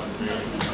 the